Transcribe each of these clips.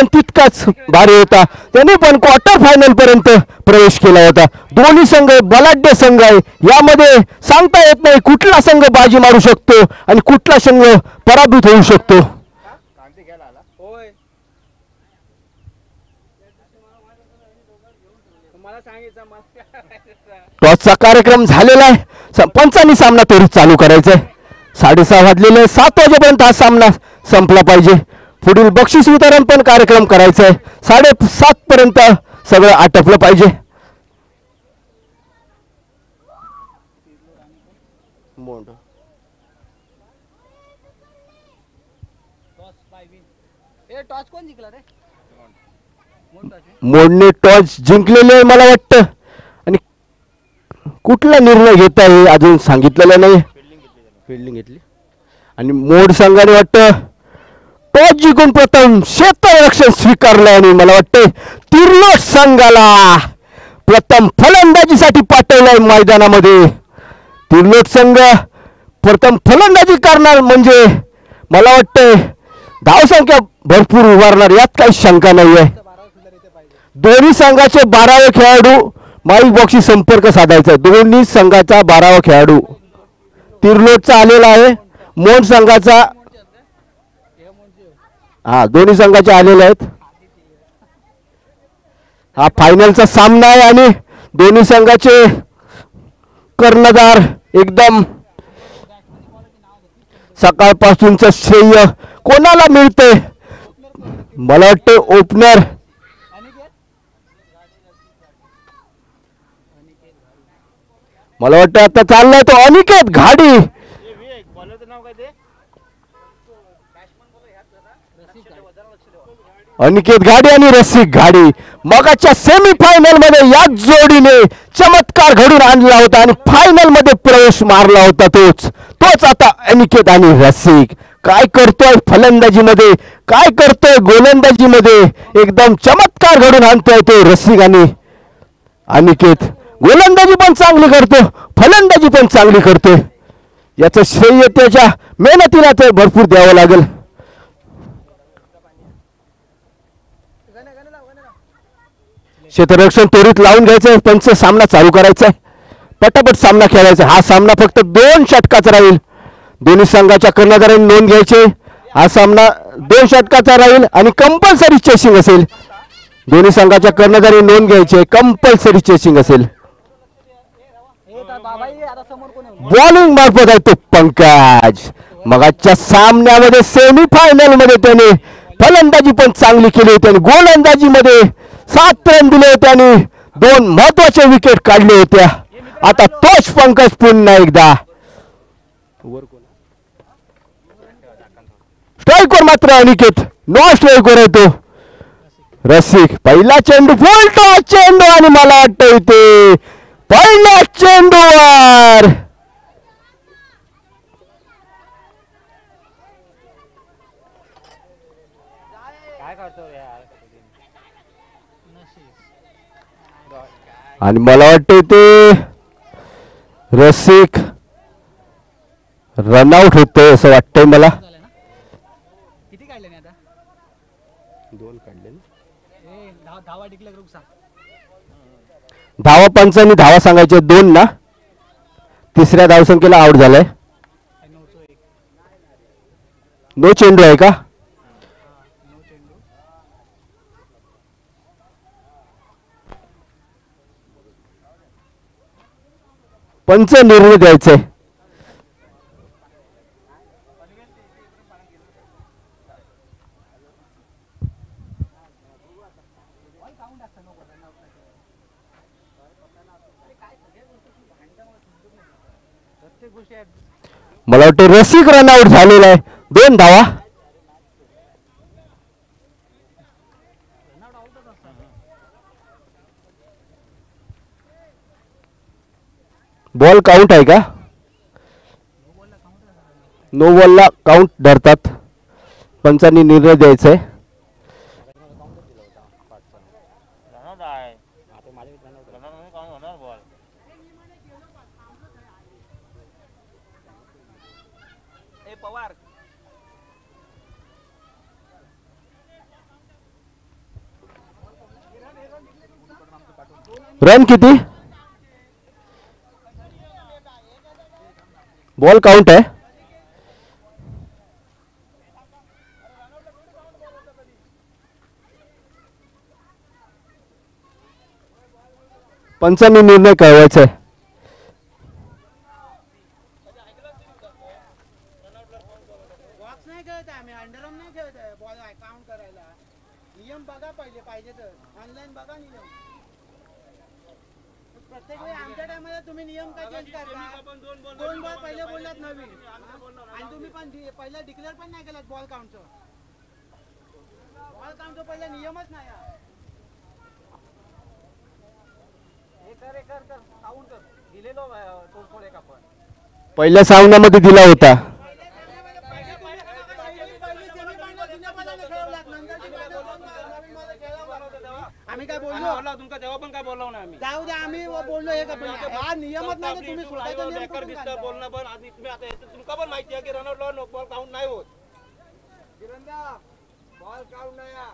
पण तितकाच भारी होता. त्याने पण क्वार्टर फायनल पर्यंत प्रवेश केला होता. दोन्ही संघ बलाढ्य संघ आहे. यामध्ये सांगता येत नाही कुठला संघ बाजी मारू शकतो आणि कुठला संघ पराभूत होऊ शकतो. टॉसचा कार्यक्रम झालेला आहे. स- पंचांनी सामना त्वरित चालू करायचा आहे. साडेसहा वाजलेले सात वाजेपर्यंत हा सामना संपला पाहिजे. पुढील बक्षीस वितरण पण कार्यक्रम करायचा आहे साडेसात पर्यंत सगळं आटपलं पाहिजे. ए टॉस जिंकलेले मला वाटतं. आणि कुठला निर्णय घेता हे अजून सांगितलेलं नाही. फिल्डिंग घेतली. आणि मोड संघाने वाटतं टॉस जिंकून प्रथम क्षेत्ररक्षण स्वीकारलं आणि मला वाटतंय तिरलोट संघाला प्रथम फलंदाजीसाठी पाठवलंय मैदानामध्ये. तिरलोट संघ प्रथम फलंदाजी करणार म्हणजे मला वाटतंय धावसंख्या भरपूर उभारणार यात काही शंका नाही आहे दोन्ही संघाचे बारावे खेळाडू माईक बॉक्सशी संपर्क साधायचा दोन्ही संघाचा बारावा खेळाडू तिरलोटचा आलेला आहे. मोन संघाचा हा दोन्ही संघाचे आलेले आहेत. हा फायनलचा सामना आहे आणि दोन्ही संघाचे कर्णधार एकदम सकाळपासूनचं श्रेय कोणाला मिळते? मला वाटते ओपनर. मला वाटतं आता चाललाय तो अनिकेत घाडी. अनिकेत गाडी आणि रसिक गाडी. मगाच्या सेमी फायनलमध्ये याच जोडीने चमत्कार घडून आणला होता आणि फायनलमध्ये प्रवेश मारला होता तोच. तोच आता अनिकेत आणि रसिक. काय करतोय फलंदाजीमध्ये? काय करतोय गोलंदाजीमध्ये? एकदम चमत्कार घडून आणतोय तो रसिक आणि अनिकेत. गोलंदाजी पण चांगली करतो फलंदाजी पण चांगली करतोय याचं श्रेय त्याच्या मेहनतीला ते भरपूर द्यावं लागेल. क्षेत्ररक्षण त्वरित लावून घ्यायचं आहे त्यांचा सामना चालू करायचा आहे पटापट सामना खेळायचा. हा सामना फक्त दोन षटकाचा राहील. दोन्ही संघाच्या कर्णधारांनी नोंद घ्यायची. हा सामना दोन षटकाचा राहील आणि कंपल्सरी चेसिंग असेल. दोन्ही संघाच्या कर्णधारी नोंद घ्यायची. कंपल्सरी चेसिंग असेल. बॉलिंग मार्फत आहे तो पंकज. मगाच्या सामन्यामध्ये सेमी फायनलमध्ये त्याने फलंदाजी पण चांगली केली होती आणि गोलंदाजी मध्ये सात रन दिले होते आणि दोन महत्त्वाचे विकेट काढले होत्या आता तोच पंकज पुन्हा एकदा. स्ट्राईकवर मात्र अनिकेत नो स्ट्राईकवर येतो रसिक पहिला चेंडू फुलटा चेंडू आणि मला वाटतं इथे पहिल्या चेंडूवर. आणि मला वाटतं ते रसिक रनआउट होतोय असं वाटतंय मला. किती काढले नाही आता? दोन काढले दहा टिकले ग्रुप सांग धावा पंचांनी धावा सांगायचे दोन ना. तिसऱ्या धावसंख्येला आउट झालाय. नो चेंडू आहे का? पंच निर्णय द्यायचे. मला वाटतं रसिक रनआउट झालेला आहे. दोन धावा. बॉल काउंट आहे का? नो बॉलला काउंट धरतात. पंचांनी निर्णय द्यायचा आहे रन किती? बॉल काउंट आहे पंचांनी निर्णय कळवायचा आहे बॉक्स नाही खेळत आहे आम्ही अंडरम नाही काउंट करायला। बघा पाहिजे पाहिजे तर। ऑनलाईन बघा नियम। प्रत्येक वेळी आमच्या टायमाला तुम्ही नियम काय चेंज करता? दोन बॉल पहिले बोललात नवीन. आणि तुम्ही पण पहिला डिक्लेअर पण नाही केलात बॉल काउंटचं बॉल काउंटचं पहिला नियमच नाही हे. कर दिलेलो तोडफोड एक आपण. पहिल्या सामन्यामध्ये दिला होता आम्ही काय बोललो. तुमका तेव्हा पण काय बोललो नाही आम्ही. जाऊ द्या आम्ही बोललो हे का हा नियमच नाही तर तुम्ही सोडायचा नियम बेकार करून दिसतं काढता. बोलणं पण. आणि तुम्ही आता याचं तुमका पण माहिती आहे की नो बॉल काउंट नाही होत? बॉल काउंट नाही हा.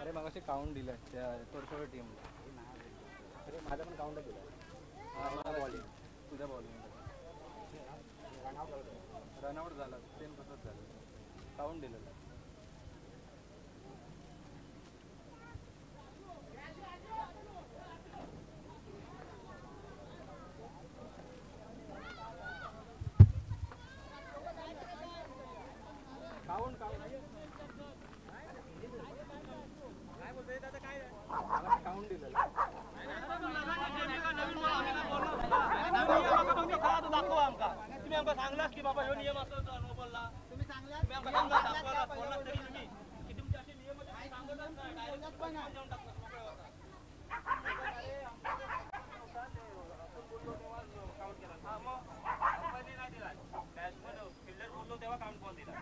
अरे मग असे काउंट दिलं त्या थोडं टीम अरे माझा पण काउंट केला बॉलिंग तुझ्या बॉलिंग रनआउट झाला. सेम तसंच झालं. काउंट दिलेलं काउंट दिलेलं दाखवा आमका तुम्ही आमका सांगलास की बाबा ह्यो नियम असतो नो बॉलला तुम्ही चांगल्या तुम्ही आमका सांगला दाखवा बोललात तरी तुम्ही की तुमचे असे नियम आहेत, तुम्ही सांगतच नाही डायरेक्ट पण आहे. जाऊन टाकतात मोकळ्या होतात. हा, मग अंपायरने नाही दिला. Batsman, fielder बोललो तेव्हा count ball दिला.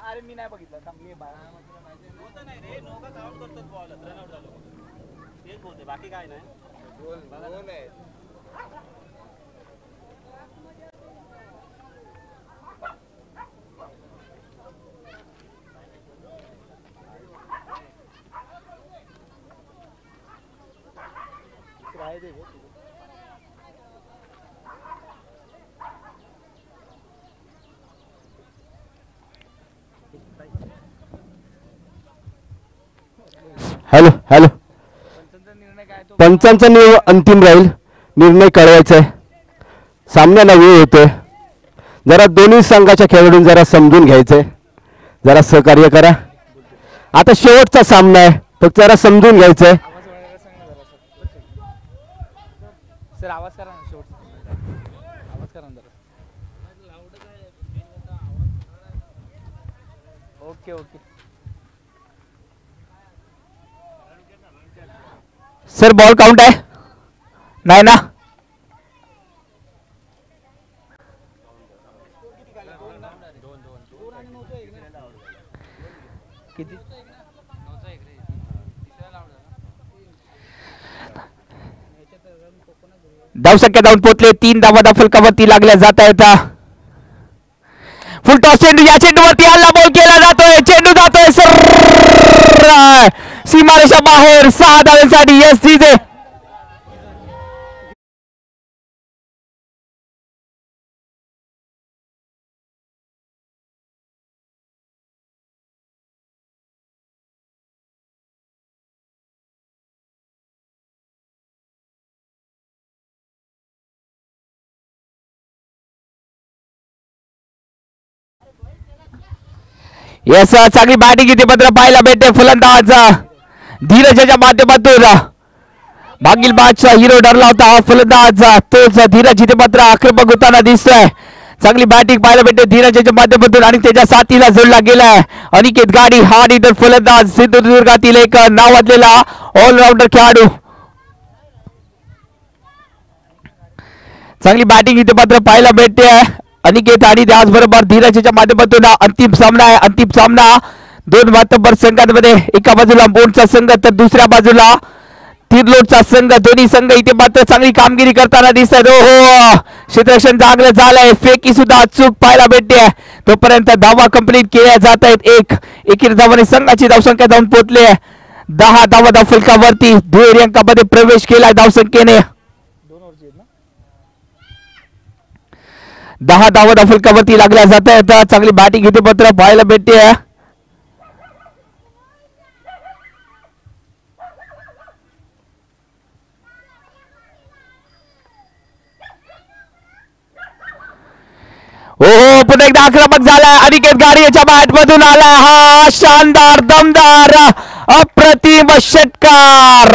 अरे मी नाही बघितलं मी नाही रे नौका count करतात ball रन आउट झालो. तेच होते बाकी काय नाही. Hello hello. पंचांचा निर्णय अंतिम राहील. निर्णय कळवायचा आहे. सामन्याला वेळ होतोय जरा दोन्ही संघाच्या खेळाडूंनी जरा समजून घ्यायचंय जरा सहकार्य करा. आता शेवटचा सामना आहे. फक्त जरा समजून घ्यायचंय सर आवाज करा ना शेवट आवाज करा ना जरा okay okay sir ball count आहे? नाही ना? धाव संख्या जाऊन पोहोचले. तीन धावा दफल कवरती लागल्या. जाता येता. फुलटॉस चेंडू. या चेंडूवरती हल्ला बॉल केला जातोय. चेंडू जातोय. सर सीमारेषा बाहेर सहा धावेसाठी एस जिजे यस चांगली बॅटिंग इथे मात्र पाहायला भेटते फलंदाज धीरजाच्या माध्यमातून. मागील बादशाह हिरो डरला होता हा फलंदाज. तोच धीरज इथे मात्र आक्रमक होताना दिसतोय. चांगली बॅटिंग पाहायला भेटते धीरजच्या माध्यमातून आणि त्याच्या साथीला जोडला गेलाय. अनिकेत गाडी हा इतर फलंदाज सिंधुदुर्गातील एक नावाजलेला ऑलराऊंडर खेळाडू. चांगली बॅटिंग इथे मात्र पाहायला भेटते. अनिकेत आणि त्याचबरोबर धीरजच्या माध्यमातून अंतिम सामना आहे. अंतिम सामना दोन मातब्बर संघांमध्ये एका बाजूला बोनचा संघ तर दुसऱ्या बाजूला तिरलोटचा संघ दोन्ही संघ इथे मात्र चांगली कामगिरी करताना दिसत हो हो क्षेत्ररक्षण चांगलं झालंय. फेकी सुद्धा अचूक पाहायला भेटते. तोपर्यंत धावा कंप्लीट केल्या जात आहेत. एक एकीर धावाने संघाची धावसंख्या जाऊन पोहोचली आहे दहा धावा धाव फलकावरती दुहेरी अंकामध्ये प्रवेश केलाय धावसंख्येने. दहा धावा धाव फलकावरती लागल्या जात आहेत. चांगली बॅटिंग इथे मात्र पाहायला भेटते. हो हो पुन्हा एकदा आक्रमक झालाय. अनिकेत गाडी याच्या बॅट मधून आलाय. हा शानदार दमदार अप्रतिम षटकार.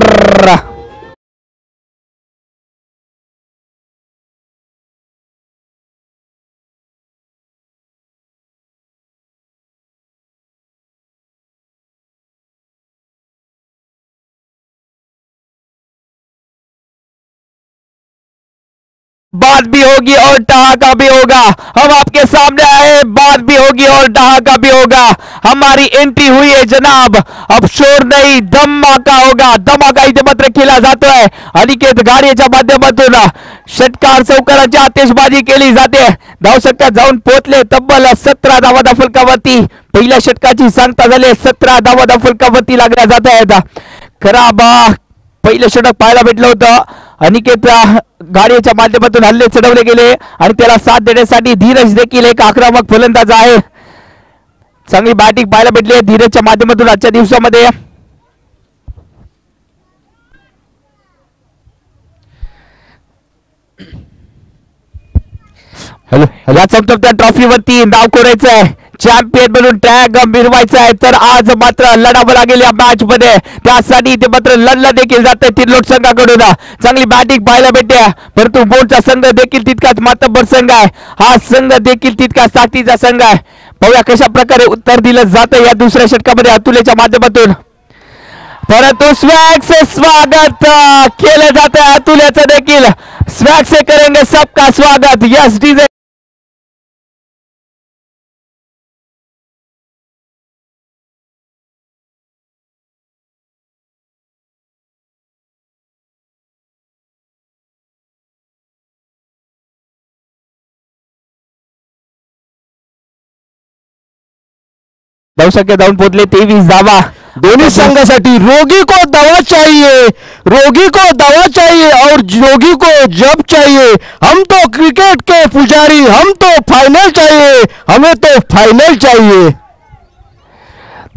बात भी होगी और ठहाका भी होगा। हम आपके सामने आए बात भी होगी और ठहाका भी होगा। हमारी एंट्री हुई है जनाब। अब शोर नहीं धमाका होगा। धमाका इथे मात्र केला जातोय अनिकेत गाडीच्या माध्यमातून षटकार चौकाराची आतिषबाजी केली जाते धावसंख्या जाऊन पोहोचले तब्बल सतरा धावा धाव फलकावरती पहिल्या षटकाची सांगता झाली सतरा धावा दा फुलकावती लागल्या जात आहेत खराब पहिलं षटक पाहायला भेटलं होतं। अनिकेत गाडीच्या माध्यमातून हल्ले चढवले गेले आणि त्याला साथ देण्यासाठी धीरज देखील एक आक्रमक फलंदाज आहे. चांगली बॅटिंग पाहायला भेटली आहे धीरजच्या माध्यमातून आजच्या दिवसामध्ये. हॅलो या चमचमत्या ट्रॉफीवरती नाव कोरायचं आहे? चॅम्पियन म्हणून टॅग मिरवायचा आहे. तर आज मात्र लढावं लागेल या मॅच मध्ये त्यासाठी इथे मात्र लढलं देखील जात आहे तिरलोट संघाकडून चांगली बॅटिंग पाहायला भेटते. परंतु बोर्डचा संघ देखील तितकाच मातब्बर संघ आहे. हा संघ देखील तितकाच ताकदीचा संघ आहे. पाहूया कशा प्रकारे उत्तर दिलं जातं या दुसऱ्या षटकामध्ये अतुलेच्या माध्यमातून. परंतु स्वॅक्स स्वागत केलं जात आहे अतुल्याचं देखील. स्वॅक्स करेंगे सबका स्वागत. यस डीजे धावसंख्या धावन पोहोचले तेवीस धावा दोनों संघासाठी रोगी को दवा चाहिए रोगी को दवा चाहिए और रोगी को जब चाहिए. हम तो क्रिकेट के पुजारी हम तो फाइनल चाहिए हमें तो फाइनल चाहिए.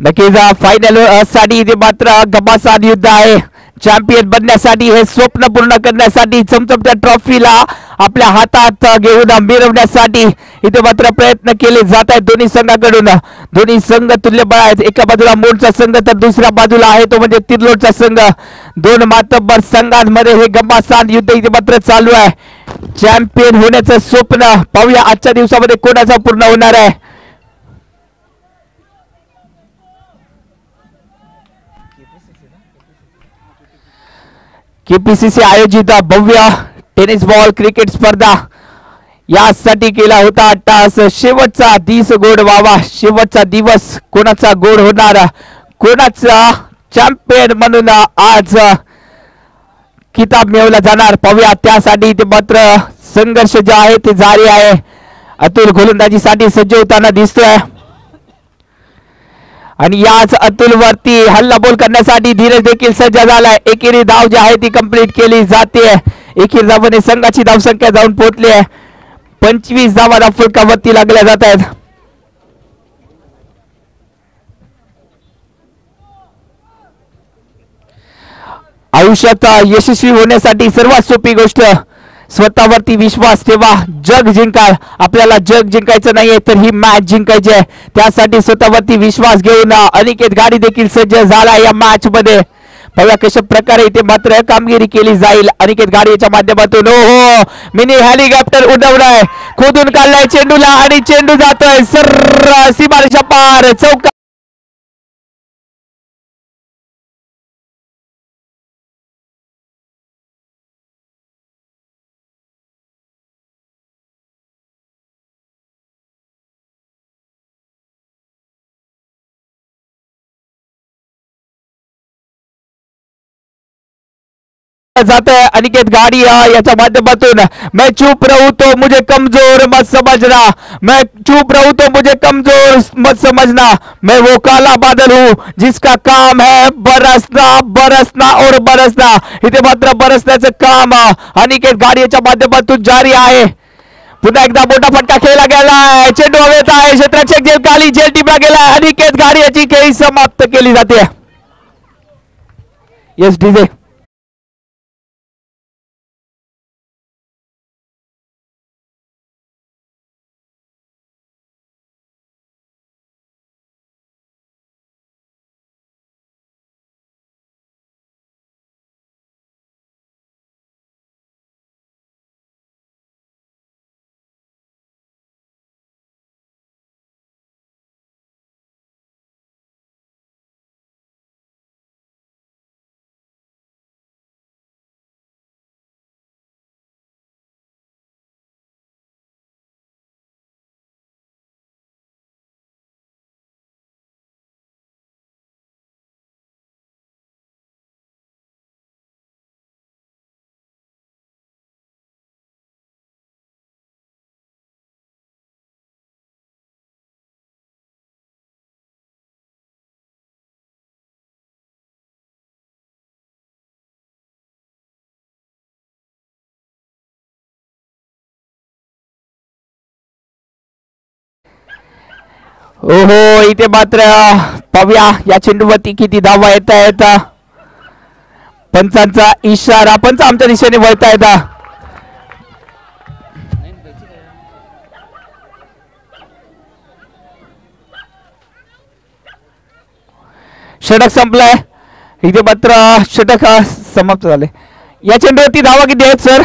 नक्कीच फायनल साठी इथे मात्र घमासान युद्ध आहे चॅम्पियन बनण्यासाठी हे स्वप्न पूर्ण करण्यासाठी चमचमत्या ट्रॉफीला आपल्या हातात घेऊन मिरवण्यासाठी इथे मात्र प्रयत्न केले जात आहेत दोन्ही संघाकडून. दोन्ही संघ तुल्यबळ आहेत. एका बाजूला मोडचा संघ तर दुसऱ्या बाजूला आहे तो म्हणजे तिरलोडचा संघ. दोन मातब्बर संघांमध्ये हे घमासान युद्ध इथे मात्र चालू आहे. चॅम्पियन होण्याचं स्वप्न पाहूया. आजच्या दिवसामध्ये कोणाचा पूर्ण होणार आहे? केपीसीसी आयोजित भव्य टेनिस बॉल क्रिकेट स्पर्धा. यासाठी केला होता टास. शेवटचा दिस गोड व्हावा. शेवटचा दिवस कोणाचा गोड होणार? कोणाचा चॅम्पियन म्हणून आज किताब मिळवला जाणार? पाहूया. त्यासाठी ते मात्र संघर्ष जे आहे ते जारी आहे. अतुल गोलंदाजीसाठी सज्ज होताना दिसतोय. आणि याच अतुल वरती हल्लाबोल करण्यासाठी धीरज देखील सज्ज झालाय. एकेरी धाव जी आहे ती कंप्लीट केली जाते. एकेरी धावाने संघाची धावसंख्या जाऊन पोहोचली आहे. पंचवीस धावा धाव फलकावरती लागल्या जात आहेत. आयुष्यात यशस्वी होण्यासाठी सर्वात सोपी गोष्ट स्वतःवरती विश्वास ठेवा. जग जिंकाल. आपल्याला जग जिंकायचं नाहीये तर ही मॅच जिंकायची आहे. त्यासाठी स्वतःवरती विश्वास घेऊन अनिकेत गाडी देखील सज्ज झाला या मॅच मध्ये. बघा कशा प्रकारे इथे मात्र कामगिरी केली जाईल? अनिकेत गाडीच्या माध्यमातून. हो मिनी हेलिकॉप्टर उडवलाय. खोदून काढलाय चेंडूला आणि चेंडू जातोय. सर्र सीमारेषा पार. चौका जात है, अनिकेत गाड़िया याच्या माध्यमातून मैं चुप रहूँ तो मुझे कमज़ोर मत समझना। मैं चुप रहूँ तो मुझे कमज़ोर मत समझना। मैं वो काला बादल हूँ जिसका काम है बरसना बरसना और बरसना। इथे मात्र बरसण्याचं काम अनिकेत गाडीच्या माध्यमातून जारी आहे पुन्हा एकदा मोठा फटका खेळला गेलाय चेंडू हवेत आहे क्षेत्ररक्षक जेल खाली जेल टीमला गेलाय अनिकेत गाडीची खेळी समाप्त केली जाते येस डीजे ओहो इथे मात्र पाहूया या चेंडूवरती किती धावा येत आहेत पंचांचा इशारा पंच आमच्या दिशेने वळता येता षटक संपलाय. इथे मात्र षटक हा समाप्त झाले. या चेंडूवरती धावा किती आहेत सर?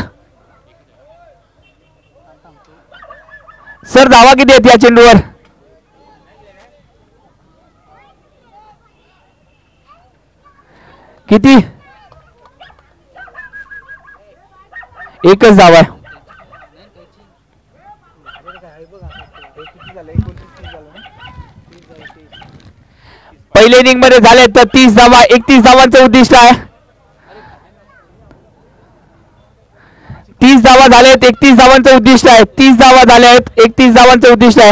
सर धावा किती आहेत या चेंडूवर? किती? एकच धाव आहे. पहिल्या इनिंगमध्ये झाले तर तीस धावा एकतीस धावांचं उद्दिष्ट आहे. तीस धावा आहेत एकतीस धावांचं उद्दिष्ट आहे. तीस धावा झाल्या आहेत एकतीस धावांचं उद्दिष्ट आहे.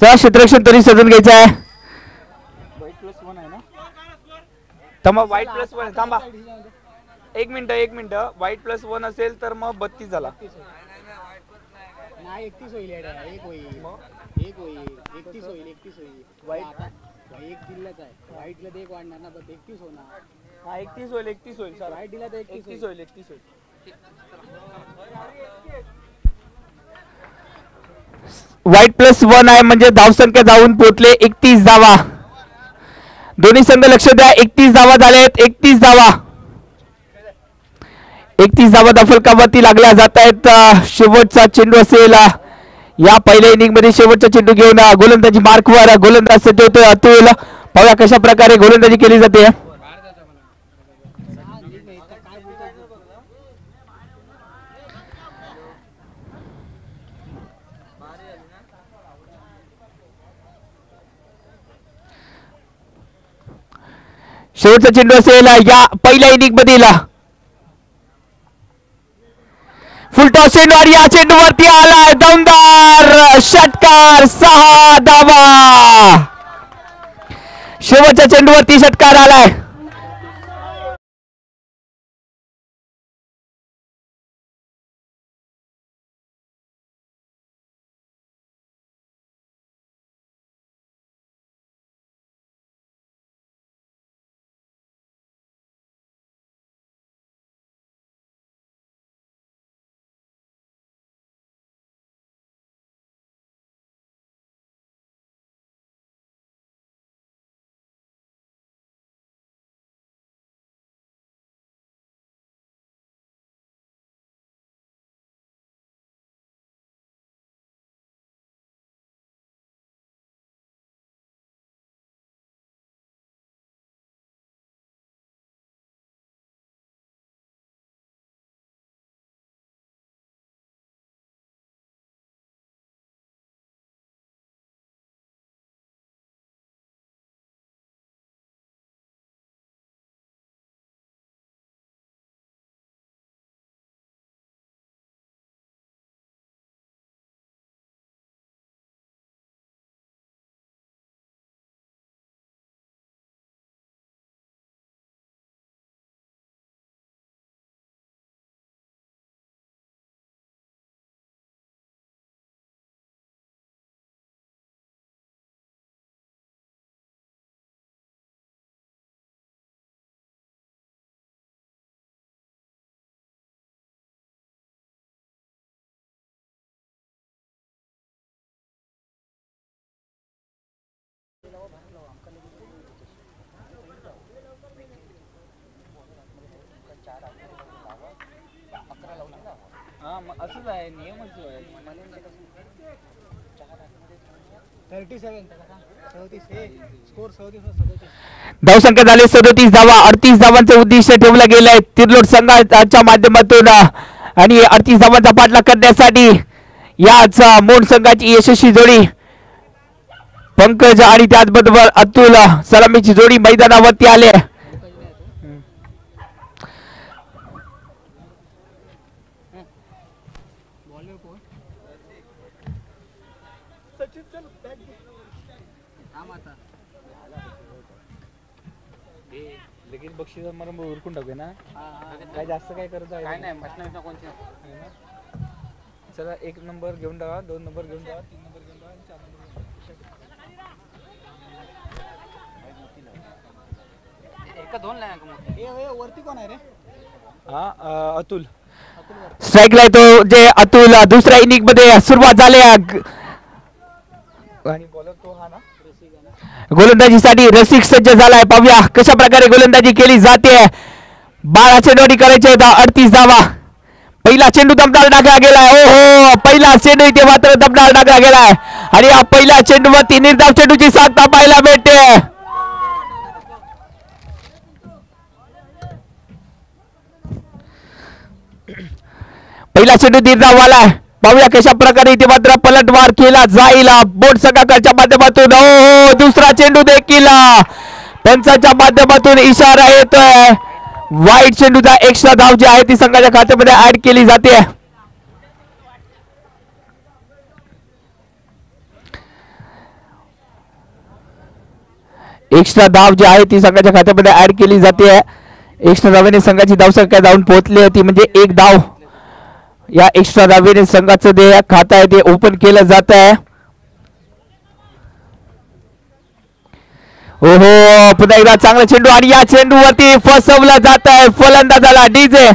चला क्षेत्ररक्षण तरी सजून घ्यायचं आहे. थांबा वाईट प्लस वन थांबा. एक मिनिट एक मिनिट. वाईट प्लस वन असेल तर मग बत्तीस झाला. नाही एकतीस होईल. एक होईल. एक होईल. एकतीस होईल एकतीस होईल. वाईट एक दिल्लाच आहे. वाईटला ते एक वाढणार ना बट एकतीस होणार. हा एकतीस होईल एकतीस होईल. चला. वाईट दिला तर एकतीस एकतीस होईल एकतीस होईल. वाईट प्लस वन आहे म्हणजे धावसंख्या जाऊन पोहोचले एकतीस धावा. दोन्ही संघ लक्ष द्या एकतीस धावा आहेत एकतीस धावा. एकतीस धावा दफलकावरती लागल्या जात आहेत शेवटचा चेंडू असेल या पहिल्या इनिंगमध्ये शेवटचा चेंडू घेऊन गोलंदाजी मार्कवर गोलंदाज सज्ज होतोय अतुल. पाहूया कशा प्रकारे गोलंदाजी केली जाते. शेवटचा चेंडू असेल या पहिल्या इनिंग मधील फुलटॉस चेंडू आणि या चेंडूवरती आलाय दमदार षटकार सहा धावा. शेवटच्या चेंडूवरती षटकार आलाय. मग असंच आहे नियमच जो आहे थर्टी सेवन सदतीस हे स्कोर सदतीस सदतीस. धावसंख्या झाले सदोतीस धावा अडतीस धावांचं उद्दिष्ट ठेवलं गेलंय. तिरलोट संघाच्या माध्यमातून आणि अडतीस धावांचा पाठलाग करण्यासाठी याच मोड संघाची यशस्वी जोडी. पंकज आणि त्याचबरोबर अतुल सलामीची जोडी मैदानावरती आले बॉलर कोण थांब आता लगेच बक्षीस मला उरकून टाकूया ना? काय जास्त काय करत आहे? काय नाही प्रश्न कोणते आहे ना? चला एक नंबर घेऊन टाका दोन नंबर घेऊन टाका तीन नंबर घेऊन टाका आणि चार नंबर एका दोन लाईन ए वरती कोण आहे रे? हा अं, अतुल. स्ट्राईकला तो जे अतुल. दुसऱ्या इनिंगमध्ये सुरुवात झाली ग- आणि बॉलर तो हा ना गोलंदाजीसाठी रसिक सज्ज झालाय. पाहूया कशा प्रकारे गोलंदाजी केली जाते. बारा चेंडू करायचे होता अडतीस धावा. पहिला चेंडू दमदार टाकला गेलाय. ओ हो पहिला चेंडू इथे मात्र दमदार टाकला गेलाय. आणि या पहिल्या चेंडूवरती निर्धाव चेंडूची साधता पाहायला मिळते. पहिला चेंडू निर्धाव आलाय पाहूया कशा प्रकारे इथे मात्र पलटवार केला जाईल बोट सकाळच्या माध्यमातून. हो, हो दुसरा चेंडू देखील पंचाच्या माध्यमातून इशारा येतोय. वाईट चेंडूचा एक्स्ट्रा धाव जी आहे ती संघाच्या खात्यामध्ये ऍड केली जाते. एक्स्ट्रा धाव जी आहे ती संघाच्या खात्यामध्ये ऍड केली जाते. एक्स्ट्रा धावाने संघाची धावसंख्या जाऊन पोहोचली होती. म्हणजे एक धाव. या एक्स्ट्रा धावेने संघाचं जे खातं आहे ते ओपन केलं जात आहे. ओहो पुन्हा एकदा चांगला चेंडू आणि या चेंडूवरती फसवला जात आहे. फलंदाजाला डीजे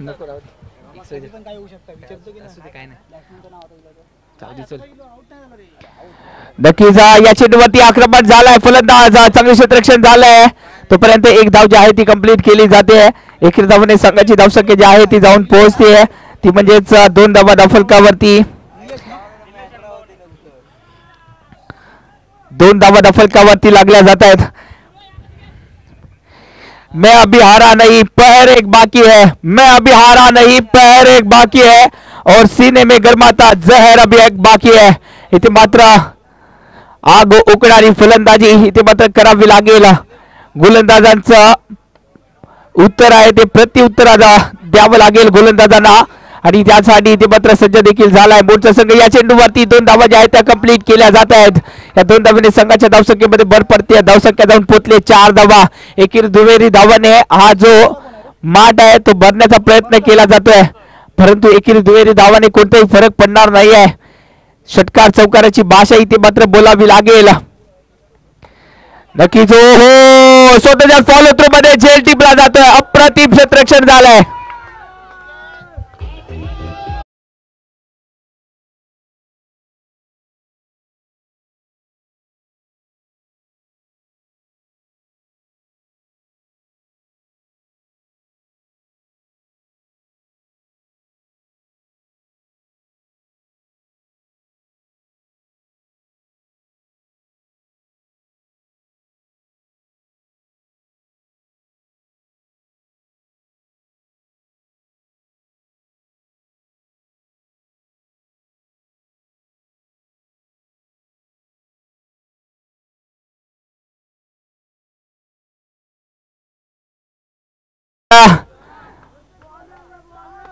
नको राहू दे. Extra दे. असू दे, काय नाही. जाऊ दे, चल. नक्कीच अं, या चेंडूवरती आक्रमण झालाय. फलंदाज अं, चांगले क्षेत्ररक्षण झालंय. तोपर्यंत एक धाव जी आहे ती कंप्लीट केली जाते. एकेरी धावाने संघाची धावसंख्या जी आहे ती जाऊन पोहोचते. ती म्हणजेच अं, दोन धावा धावफलकावरती दोन धावा धावफलकावरती लागल्या जात आहेत. मैं अभी हारा नहीं पैर एक बाकी है। मैं अभी हारा नहीं पैर एक बाकी है। और सीने में गर्माता जहर अभी एक बाकी है। इथे मात्र, आग उकळणारी फलंदाजी इथे मात्र करावी लागेल। गोलंदाजांचं उत्तर आहे ते प्रत्युत्तर आता द्यावं लागेल गोलंदाजांना। आणि त्यासाठी ते मात्र सज्ज देखील झालाय. मोठा संघ या चेंडूवरती दोन धावा ज्या आहेत त्या कंप्लीट केल्या जात आहेत. या दोन धावाने संघाच्या धावसंख्येमध्ये भर पडते. धावसंख्या जाऊन पोचले चार धावा. एकीर दुहेरी धावाने हा जो माठ आहे तो भरण्याचा प्रयत्न केला जातोय. परंतु एकीर दुहेरी धावाने कोणताही फरक पडणार नाही आहे षटकार चौकाराची भाषा इथे मात्र बोलावी लागेल. नक्कीच हो स्वतःच्या फॉलो थ्रू मध्ये झेल टिपला जातोय. अप्रतिम क्षेत्ररक्षण झालाय.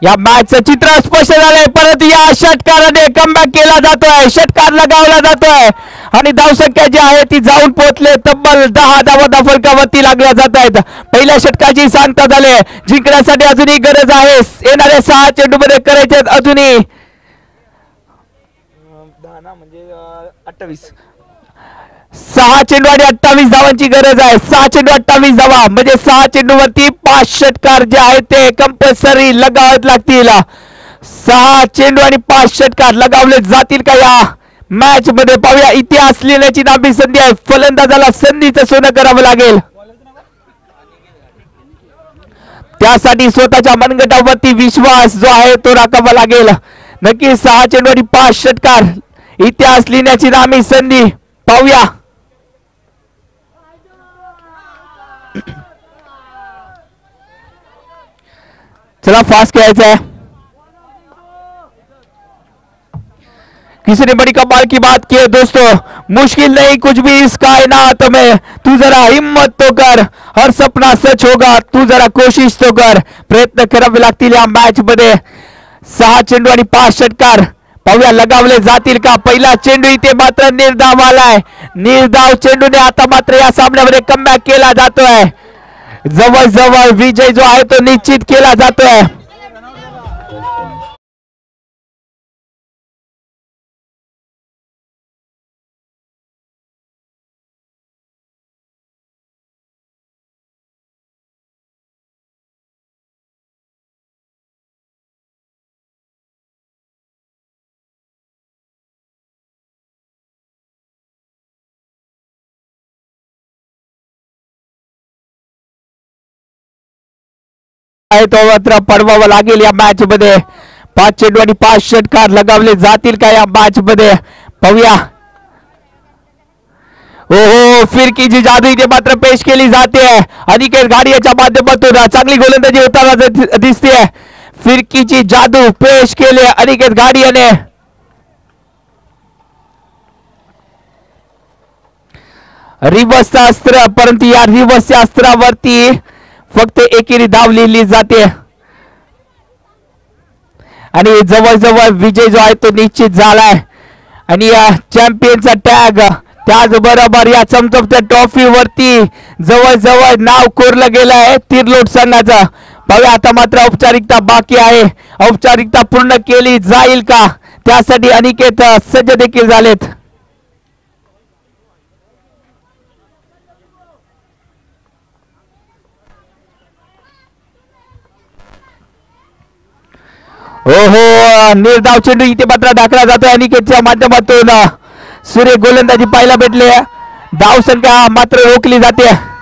या मॅचचं चित्र स्पष्ट झालंय. परत या षटकाराने कमबॅक केला जातोय. षटकार लगावला जातोय. आणि धावसंख्या जी आहे ती जाऊन पोहोचले. तब्बल दहा धावा धाफलकावरती लागल्या जात आहेत पहिल्या षटकाची सांगता झाले. जिंकण्यासाठी अजूनही गरज आहे. येणाऱ्या सहा चेंडू मध्ये करायचे आहेत अजूनही. दहा ना म्हणजे अठ्ठावीस. सहा चेंडू आणि अठ्ठावीस धावांची गरज आहे. सहा चेंडू अठ्ठावीस धावा. म्हणजे सहा चेंडूवरती पाच षटकार जे आहेत ते कंपल्सरी लगावत लागतील. सहा चेंडू आणि पाच षटकार लगावले जातील का या मॅच मध्ये? पाहूया. इतिहास लिहिण्याची नामी संधी आहे. फलंदाजाला संधीचं सोनं करावं लागेल. त्यासाठी स्वतःच्या मनगटावरती विश्वास जो आहे तो राखावा लागेल. नक्की सहा चेंडू आणि पाच षटकार इतिहास लिहिण्याची नामी संधी. पाहूया. चला फास्ट खेळायचा आहे किसी ने बड़ी कमाल की बात की है दोस्तों, मुश्किल नहीं कुछ भी इस कायनात में। तू जरा हिम्मत तो कर, हर सपना सच होगा, तू जरा कोशिश तो कर। प्रयत्न करावे लागतील या मॅच मध्ये सहा चेंडू आणि पाच षटकार पाहूया लगावले जातील का पहिला चेंडू इथे मात्र निर्धाव आलाय निर्धाव चेंडूने आता मात्र या सामन्यामध्ये कमबॅक केला जातोय जवळ जवळ विजय जो आहे तो निश्चित केला जातोय. आहे तो मात्र पडवावा लागेल या मॅच मध्ये पाच चेंडू आणि पाच षटकार लगावले जातील का या मॅच मध्ये पाहूया. ओहो फिरकीची जादू इथे मात्र पेश केली जाते. अनिकेत गाडियाच्या माध्यमातून चांगली गोलंदाजी होताना दिसते फिरकीची जादू पेश केली अनिकेत गाडियाने. रिवर्सचं अस्त्र परंतु या रिवस अस्त्रावरती फक्त एकेरी धाव लिहिली जाते. आणि जवळजवळ विजय जो आहे तो निश्चित झालाय. आणि या चॅम्पियनचा टॅग त्याचबरोबर या चमचमत्या ट्रॉफीवरती जवळजवळ नाव कोरलं गेलं आहे तिरलोट सणाचं बघा आता मात्र औपचारिकता बाकी आहे. औपचारिकता पूर्ण केली जाईल का? त्यासाठी अनिकेत सज्ज देखील झालेत. हो हो निर्धाव चेंडू इथे मात्र दाखला जातोय अनिकेतच्या माध्यमातून. सूर्य गोलंदाजी पाहायला भेटले. धाव संख्या मात्र रोखली जाते.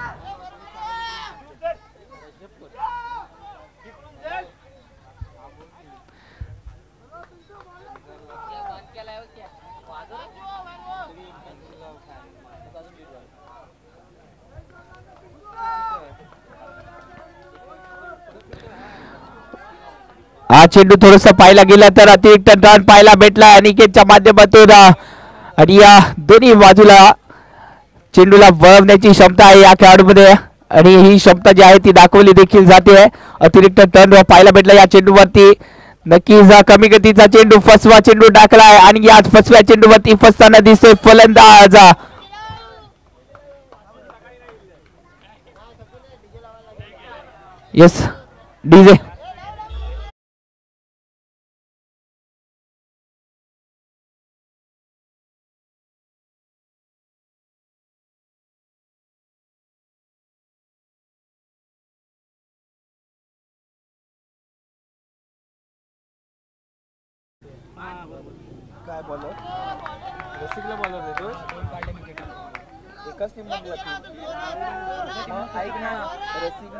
हा चेंडू थोडस पाहायला गेला तर अतिरिक्त रन पाहायला भेटला अनिकेतच्या माध्यमातून आणि या दोन्ही बाजूला चेंडूला वळवण्याची क्षमता आहे या खेळाडूमध्ये. आणि ही क्षमता जी आहे ती दाखवली देखील जाते. अतिरिक्त टर्न पाहायला भेटला या चेंडूवरती. नक्कीच कमी गतीचा चेंडू फसवा चेंडू टाकला आहे आणि या फसव्या चेंडूवरती फसताना दिसतोय फलंदाज. येस डीजे एकाच टीम ऐक ना रसिक